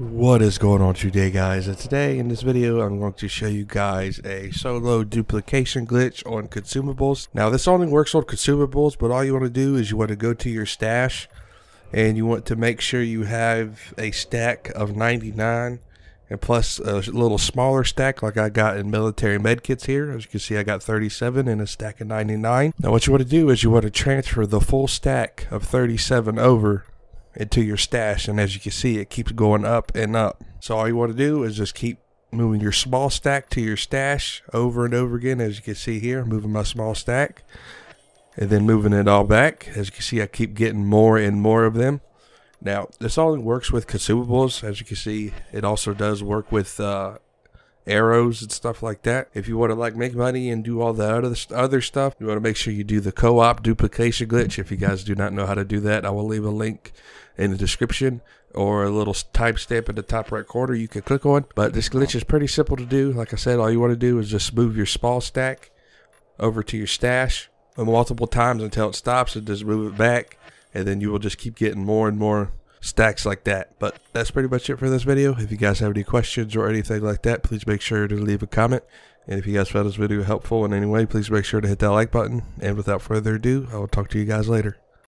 What is going on today guys? And today in this video I'm going to show you guys a solo duplication glitch on consumables. Now this only works on consumables but all you want to do is you want to go to your stash and you want to make sure you have a stack of 99 and plus a little smaller stack like I got in military medkits here. As you can see I got 37 and a stack of 99. Now what you want to do is you want to transfer the full stack of 37 over into your stash and as you can see it keeps going up and up. So all you want to do is just keep moving your small stack to your stash over and over again as you can see here moving my small stack and then moving it all back. As you can see I keep getting more and more of them. Now this only works with consumables. As you can see it also does work with uh, arrows and stuff like that. If you want to like make money and do all the other other stuff, you want to make sure you do the co-op duplication glitch. If you guys do not know how to do that, I will leave a link in the description or a little timestamp in the top right corner you can click on. But this glitch is pretty simple to do. Like I said, all you want to do is just move your small stack over to your stash multiple times until it stops and just move it back. And then you will just keep getting more and more stacks like that. But that's pretty much it for this video. If you guys have any questions or anything like that, please make sure to leave a comment. And if you guys found this video helpful in any way, please make sure to hit that like button. And without further ado, I will talk to you guys later.